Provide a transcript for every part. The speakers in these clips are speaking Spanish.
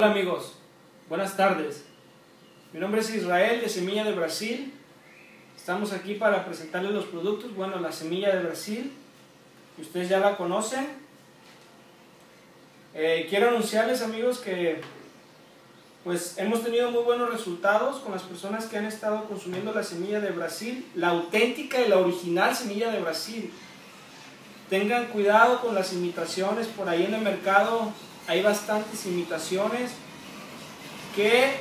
Hola amigos, buenas tardes. Mi nombre es Israel de Semilla de Brasil. Estamos aquí para presentarles los productos. Bueno, la Semilla de Brasil, ustedes ya la conocen. Eh, quiero anunciarles amigos que pues hemos tenido muy buenos resultados con las personas que han estado consumiendo la semilla de Brasil, la auténtica y la original semilla de Brasil. Tengan cuidado con las imitaciones, por ahí en el mercado hay bastantes imitaciones que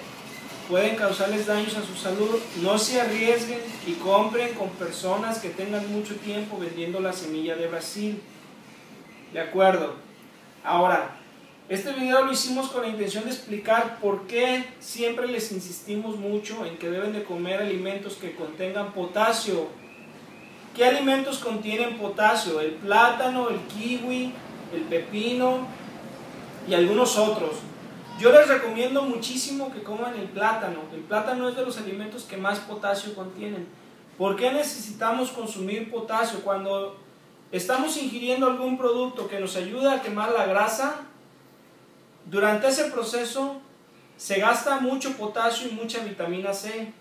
pueden causarles daños a su salud. No se arriesguen y compren con personas que tengan mucho tiempo vendiendo la semilla de Brasil. ¿De acuerdo? Ahora, este video lo hicimos con la intención de explicar por qué siempre les insistimos mucho en que deben de comer alimentos que contengan potasio. ¿Qué alimentos contienen potasio? El plátano, el kiwi, el pepino, y algunos otros. Yo les recomiendo muchísimo que coman el plátano. El plátano es de los alimentos que más potasio contienen. ¿Por qué necesitamos consumir potasio? Cuando estamos ingiriendo algún producto que nos ayuda a quemar la grasa, durante ese proceso se gasta mucho potasio y mucha vitamina C.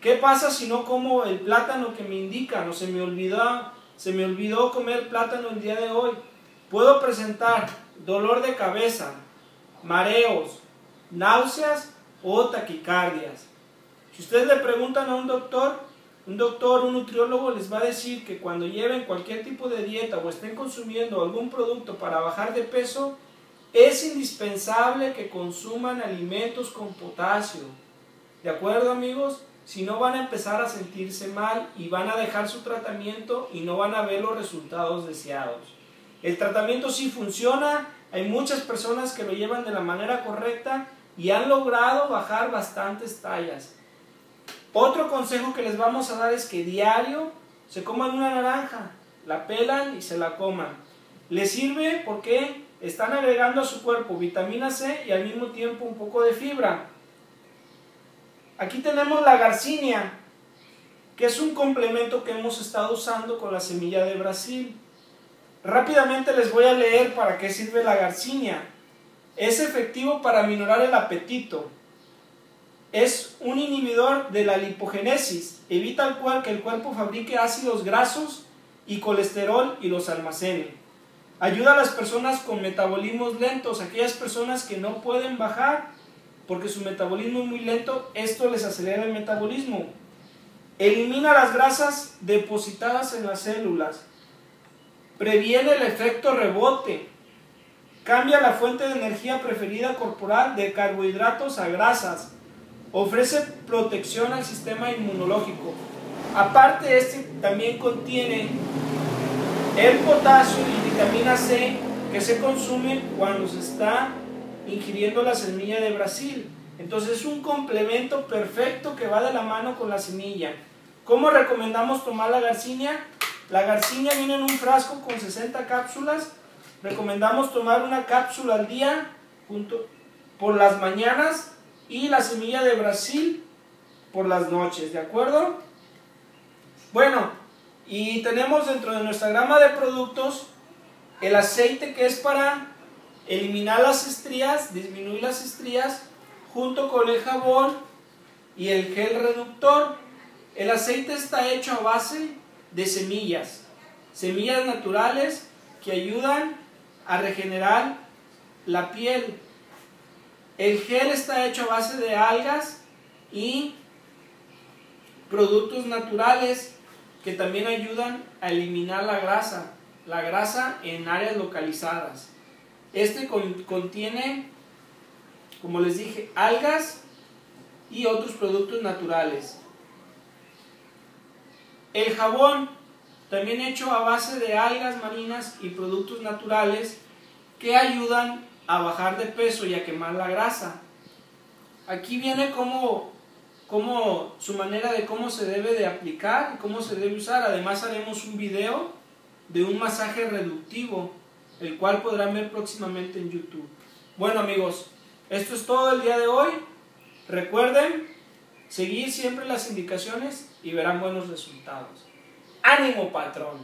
¿Qué pasa si no como el plátano que me indica? No se me olvidó, se me olvidó comer plátano el día de hoy. Puedo presentar dolor de cabeza, mareos, náuseas o taquicardias. Si ustedes le preguntan a un doctor, un doctor, un nutriólogo les va a decir que cuando lleven cualquier tipo de dieta o estén consumiendo algún producto para bajar de peso, es indispensable que consuman alimentos con potasio. ¿De acuerdo amigos? Si no van a empezar a sentirse mal y van a dejar su tratamiento y no van a ver los resultados deseados. El tratamiento sí funciona, hay muchas personas que lo llevan de la manera correcta y han logrado bajar bastantes tallas. Otro consejo que les vamos a dar es que diario se coman una naranja, la pelan y se la coman. Les sirve porque están agregando a su cuerpo vitamina C y al mismo tiempo un poco de fibra. Aquí tenemos la garcinia, que es un complemento que hemos estado usando con la semilla de Brasil. Rápidamente les voy a leer para qué sirve la garcinia. Es efectivo para minorar el apetito. Es un inhibidor de la lipogénesis. Evita el cual que el cuerpo fabrique ácidos grasos y colesterol y los almacene. Ayuda a las personas con metabolismos lentos, aquellas personas que no pueden bajar porque su metabolismo es muy lento, esto les acelera el metabolismo. Elimina las grasas depositadas en las células previene el efecto rebote, cambia la fuente de energía preferida corporal de carbohidratos a grasas, ofrece protección al sistema inmunológico. Aparte, este también contiene el potasio y vitamina C que se consumen cuando se está ingiriendo la semilla de Brasil. Entonces es un complemento perfecto que va de la mano con la semilla. ¿Cómo recomendamos tomar la garcinia? La garcinia viene en un frasco con 60 cápsulas. Recomendamos tomar una cápsula al día junto, por las mañanas y la semilla de Brasil por las noches, ¿de acuerdo? Bueno, y tenemos dentro de nuestra gama de productos el aceite que es para eliminar las estrías, disminuir las estrías, junto con el jabón y el gel reductor. El aceite está hecho a base de semillas, semillas naturales que ayudan a regenerar la piel. El gel está hecho a base de algas y productos naturales que también ayudan a eliminar la grasa, la grasa en áreas localizadas. Este contiene, como les dije, algas y otros productos naturales. El jabón, también hecho a base de algas marinas y productos naturales que ayudan a bajar de peso y a quemar la grasa. Aquí viene como, como su manera de cómo se debe de aplicar cómo se debe usar. Además haremos un video de un masaje reductivo, el cual podrán ver próximamente en YouTube. Bueno amigos, esto es todo el día de hoy. Recuerden seguir siempre las indicaciones y verán buenos resultados. ¡Ánimo, patrón!